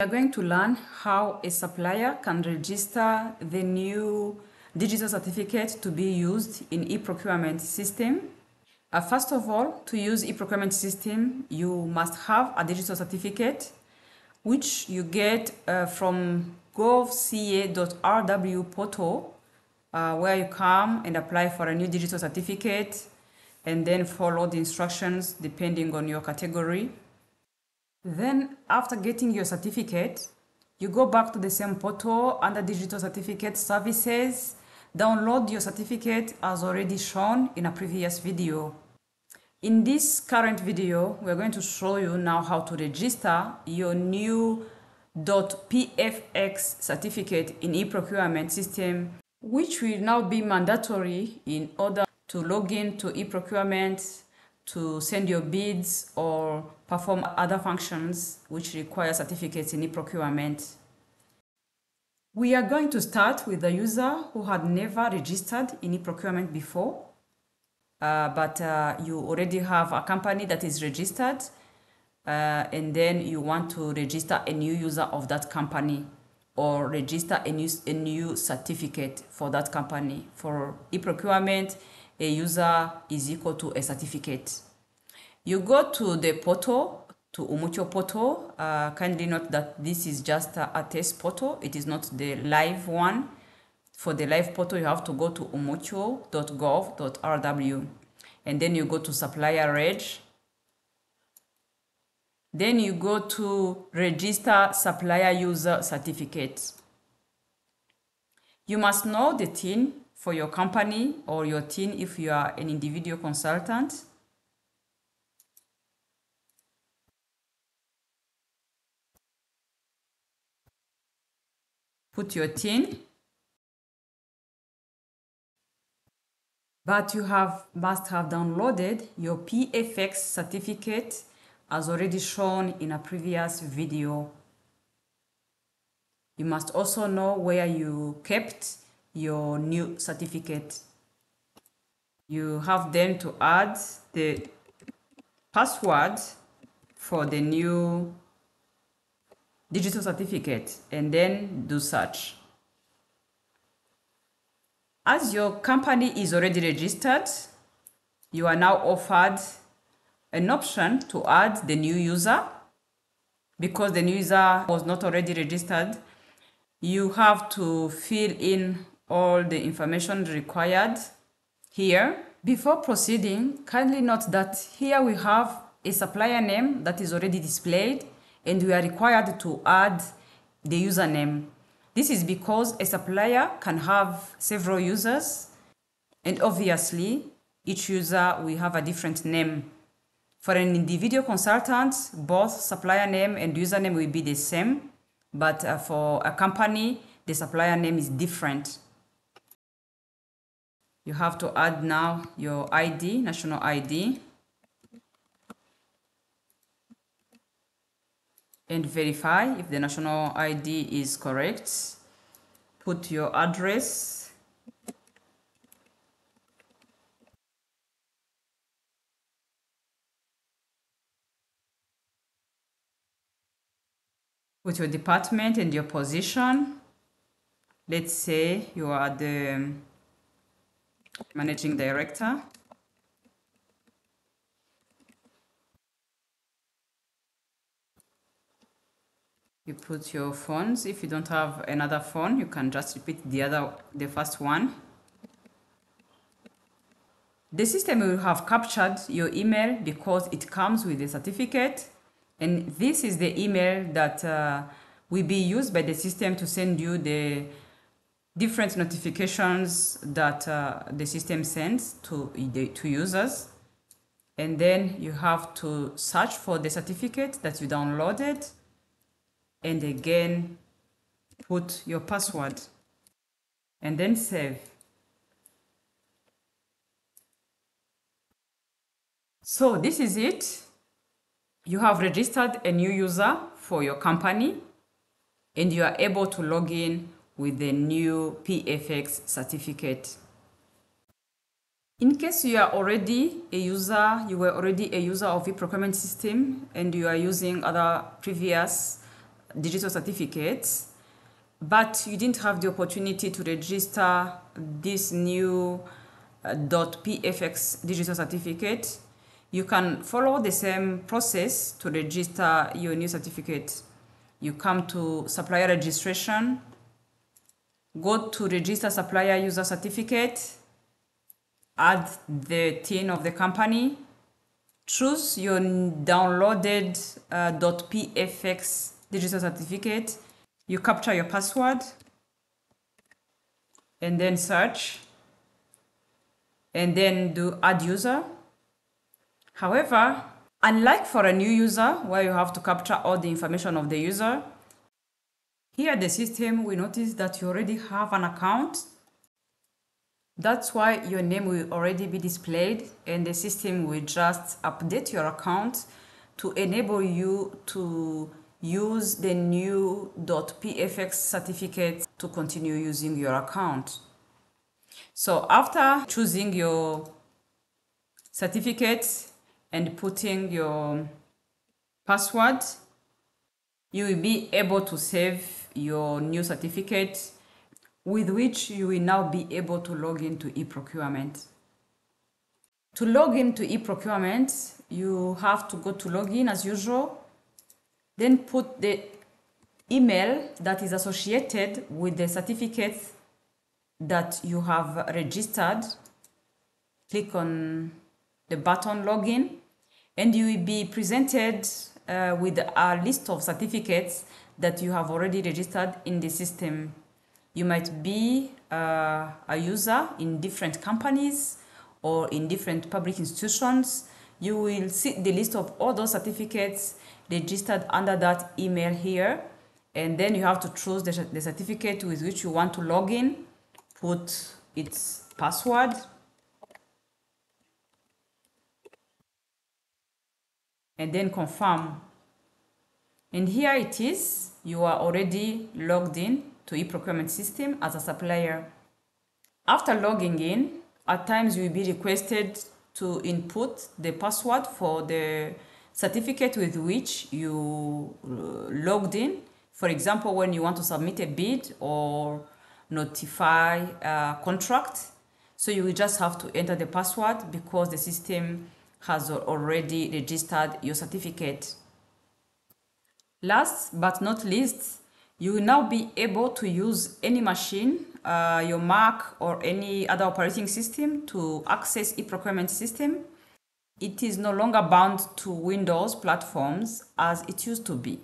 We are going to learn how a supplier can register the new digital certificate to be used in e-procurement system. Uh, first of all, to use e-procurement system, you must have a digital certificate which you get uh, from govca.rw portal uh, where you come and apply for a new digital certificate and then follow the instructions depending on your category. Then after getting your certificate, you go back to the same portal under digital certificate services, download your certificate as already shown in a previous video. In this current video, we're going to show you now how to register your new .pfx certificate in e-procurement system, which will now be mandatory in order to log in to e-procurement, to send your bids or perform other functions which require certificates in e-procurement. We are going to start with a user who had never registered in e-procurement before, uh, but uh, you already have a company that is registered, uh, and then you want to register a new user of that company or register a new, a new certificate for that company. For e-procurement, a user is equal to a certificate. You go to the portal, to Umucyo portal. Uh, kindly note that this is just a, a, test portal. It is not the live one. For the live portal, you have to go to umucyo.gov.rw. And then you go to supplier reg. Then you go to register supplier user certificate. You must know the TIN for your company or your team if you are an individual consultant. Put your TIN. But you have must have downloaded your PFX certificate as already shown in a previous video. You must also know where you kept your new certificate. You have then to add the password for the new digital certificate and then do search. As your company is already registered, you are now offered an option to add the new user because the new user was not already registered. You have to fill in all the information required here. Before proceeding, kindly note that here we have a supplier name that is already displayed and we are required to add the username. This is because a supplier can have several users and obviously each user will have a different name. For an individual consultant, both supplier name and username will be the same, but uh, for a company, the supplier name is different you have to add now your ID, national ID, and verify if the national ID is correct. Put your address. Put your department and your position. Let's say you are the managing director. You put your phones. If you don't have another phone, you can just repeat the other, the first one. The system will have captured your email because it comes with a certificate. And this is the email that uh, will be used by the system to send you the different notifications that uh, the system sends to, to users. And then you have to search for the certificate that you downloaded and again put your password and then save. So this is it. You have registered a new user for your company and you are able to log in with the new PFX certificate. In case you are already a user, you were already a user of the procurement system and you are using other previous digital certificates, but you didn't have the opportunity to register this new uh, .pfx digital certificate, you can follow the same process to register your new certificate. You come to supplier registration, go to register supplier user certificate, add the TIN of the company, choose your downloaded uh, .pfx digital certificate, you capture your password, and then search, and then do add user. However, unlike for a new user where you have to capture all the information of the user, here the system we notice that you already have an account that's why your name will already be displayed and the system will just update your account to enable you to use the new .pfx certificate to continue using your account. So after choosing your certificate and putting your password, you will be able to save your new certificate with which you will now be able to log into e-procurement. To log into e-procurement, you have to go to login as usual, then put the email that is associated with the certificate that you have registered. Click on the button login and you will be presented uh, with a list of certificates that you have already registered in the system you might be uh, a user in different companies or in different public institutions. You will see the list of all those certificates registered under that email here. And then you have to choose the, the certificate with which you want to log in, put its password, and then confirm. And here it is, you are already logged in to e-procurement system as a supplier. After logging in, at times you will be requested to input the password for the certificate with which you uh, logged in. For example, when you want to submit a bid or notify a contract. So you will just have to enter the password because the system has already registered your certificate. Last but not least, you will now be able to use any machine, uh, your Mac or any other operating system to access e-procurement system. It is no longer bound to Windows platforms as it used to be.